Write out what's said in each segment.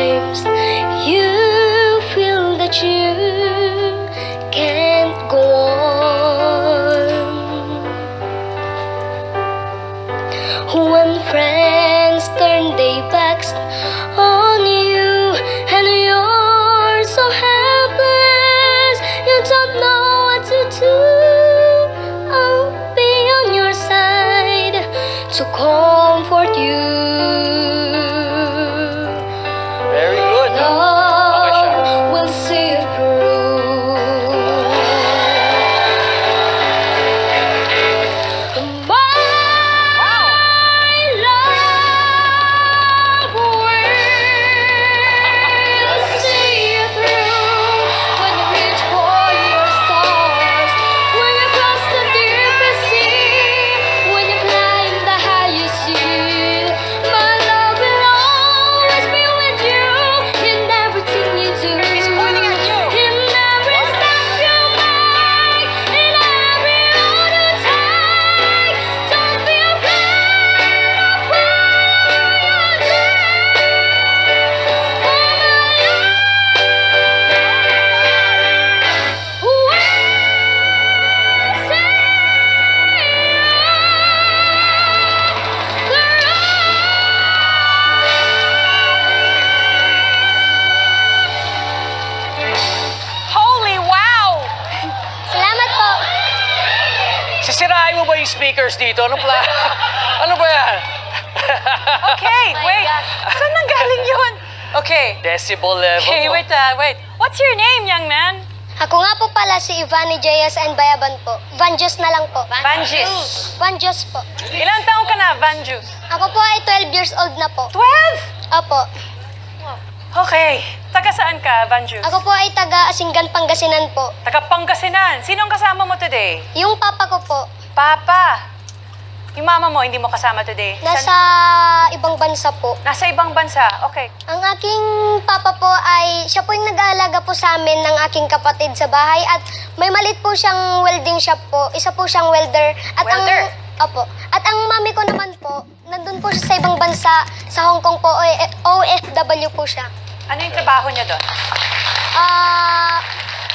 Names. Speakers dito. Ano pala? ano ba yan? Okay, my wait. gosh. Saan nanggaling yun? Okay. Decibel level. Okay, wait, uh, wait. What's your name, young man? Ako nga po pala si Ivani J.S. and Bayaban po. Vanjos na lang po. Vanjis. Vanjos po. Ilang taong ka na, Vanjus? Ako po ay 12 years old na po. 12? Opo. Okay. Taga saan ka, Vanjus? Ako po ay taga Asinggan, Pangasinan po. Taga Pangasinan. Sinong kasama mo today? Yung papa ko po, Papa. Yung mama mo, hindi mo kasama today? nasa Saan- ibang bansa po. Nasa ibang bansa. Okay. Ang aking papa po ay, siya po yung nag-aalaga po sa amin ng aking kapatid sa bahay at may malit po siyang welding shop po. Isa po siyang welder. At Welder? Ang, opo. At ang mami ko naman po, nandun po siya sa ibang bansa, sa Hong Kong po, OFW po siya. Ano yung trabaho niya doon? Ah,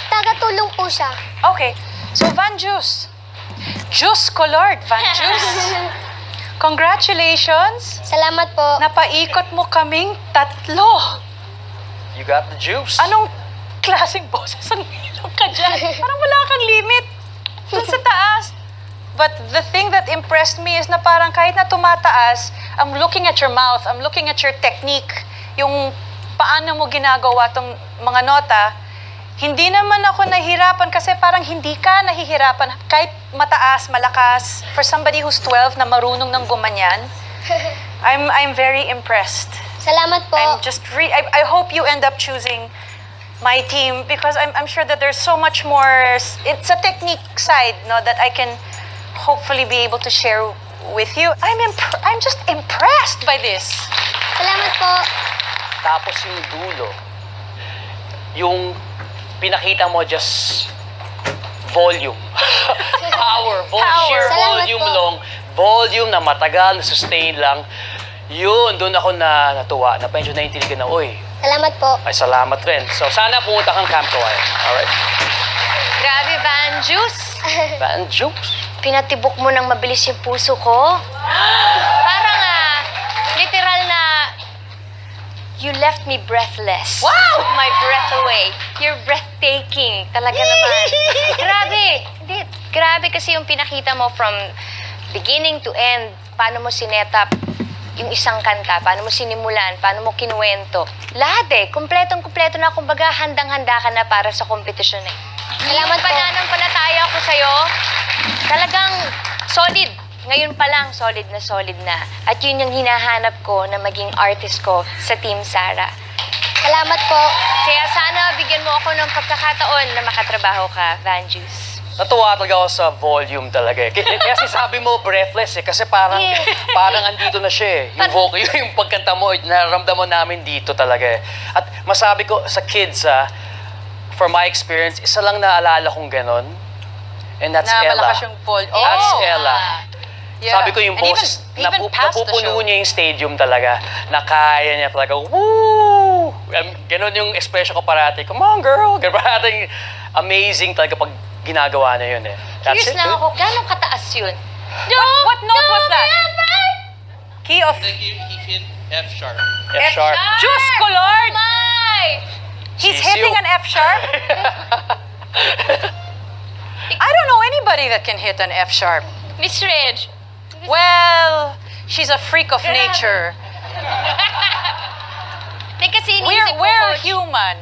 tagatulong po siya. Okay. So, Van Juice. Juice colored, Van Juice. Congratulations. Salamat po. Napaikot mo kaming tatlo. You got the juice. Anong klaseng boses ang ilong ka dyan? Parang wala kang limit. Doon sa taas. But the thing that impressed me is na parang kahit na tumataas, I'm looking at your mouth, I'm looking at your technique, yung paano mo ginagawa tong mga nota, hindi naman ako nahihirapan kasi parang hindi ka nahihirapan kahit mataas, malakas. For somebody who's 12 na marunong ng gumanyan, I'm, I'm very impressed. Salamat po. I'm just re- I, I hope you end up choosing my team because I'm, I'm sure that there's so much more. It's a technique side, no, that I can hopefully be able to share with you. I'm imp- I'm just impressed by this. Salamat po. Tapos yung dulo, yung pinakita mo just volume. Power, vol- Power. sheer Salamat volume po. long. Volume na matagal, na sustain lang. Yun, doon ako na natuwa, na medyo naintiligan na, uy, Salamat po. ay salamat rin. So sana pumunta kang Camp Kawayan. Alright? Grabe, Van Juice. Van Jukes. Pinatibok mo ng mabilis yung puso ko. Parang ah, literal na you left me breathless. Wow! Took my breath away. You're breathtaking. Talaga naman. grabe. Hindi, grabe kasi yung pinakita mo from beginning to end. Paano mo sinetap yung isang kanta, paano mo sinimulan, paano mo kinuwento. Lahat eh, kumpletong-kumpleto na, kumbaga handang-handa ka na para sa kompetisyon eh. Salamat Yung po. pananampalataya ko sa'yo, talagang solid. Ngayon pa lang, solid na solid na. At yun yung hinahanap ko na maging artist ko sa Team Sara. Salamat po. Kaya sana bigyan mo ako ng pagkakataon na makatrabaho ka, Van Juice. Natuwa talaga ako sa volume talaga eh. Kaya, kaya sabi mo breathless eh. Kasi parang, Yeah. parang andito na siya eh. Yung vocal, yung, yung pagkanta mo, nararamdaman namin dito talaga eh. At masabi ko sa kids ah, for my experience, isa lang naalala kong ganon. And that's na Ella. malakas yung vol- Oh! That's Ella. Yeah. Sabi ko yung And boses, even, even napu- past the napupuno show. niya yung stadium talaga. Na kaya niya talaga, woo! Um, Ganon yung expression ko parati. Come on, girl! Ganon parating amazing talaga pag ginagawa niya yun eh. That's Curious it. lang eh. ako, gano'ng kataas yun? What, what note was that? Key of think he, he hit F sharp. F sharp. Juice colored. My! He's Sisiyo. hitting an F sharp. I don't know anybody that can hit an F sharp. Miss Reg, she's a freak of nature. Di kasi iniisip We're ko, we're Coach, human.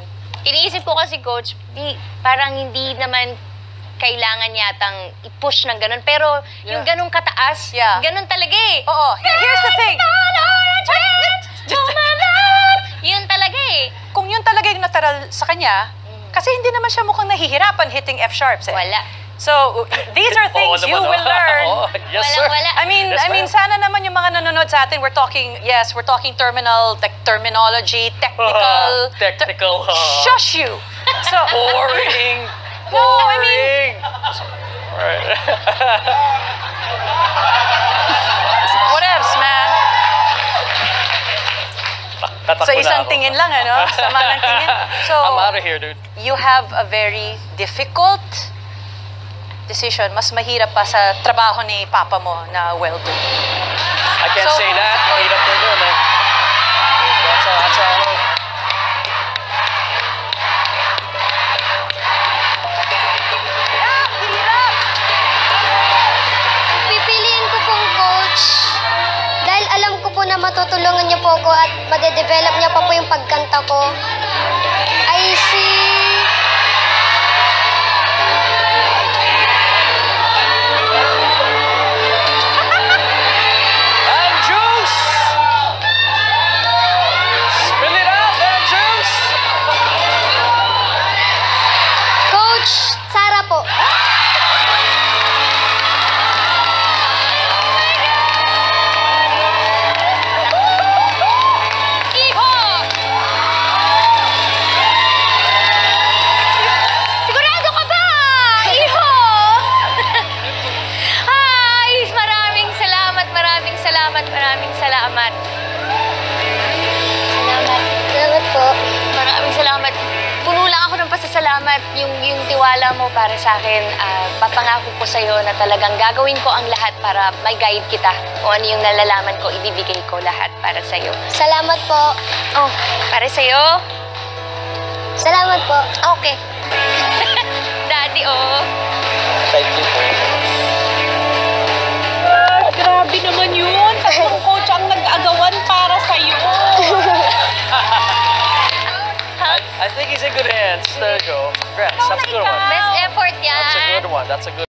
iniisip ko kasi, Coach, di, parang hindi naman kailangan yatang i-push ng ganun. Pero yung Yeah. ganun kataas, Yeah. ganun talaga eh. Oo. Here- here's the thing. Yun talaga eh. Kung yun talaga yung natural sa kanya, kasi hindi naman siya mukhang nahihirapan hitting F sharps eh. Wala. So, these are Oo things you will oh. learn. Oo, yes, sir. I mean, Yes, I mean, ma'am. sana naman yung mga nanonood sa atin, we're talking, yes, we're talking terminal, tech terminology, technical. Technical, ter- uh, shush you. So, Boring. No, I mean- Boring. Right. whatevs, man. Tatakbo na isang ako. tingin lang, ano? Sama ng tingin. So, I'm out of here, dude. you have a very difficult decision, mas mahirap pa sa trabaho ni papa mo na welder. I can't so, say that. Oh. Mahirap po doon. Eh. That's all. That's all. Pipiliin ko pong coach dahil alam ko po na matutulungan niya po ako at madedevelop niya pa po yung pagkanta ko. Pasasalamat. Yung, yung tiwala mo para sa akin, ah, papangako ko sa'yo na talagang gagawin ko ang lahat para may guide kita. Kung ano yung nalalaman ko, ibibigay ko lahat para sa'yo. Salamat po. Oh, para sa'yo? Salamat po. Okay. Daddy, oh. Congrats. Oh That's a good one. Best effort yan. That's a good one. That's a good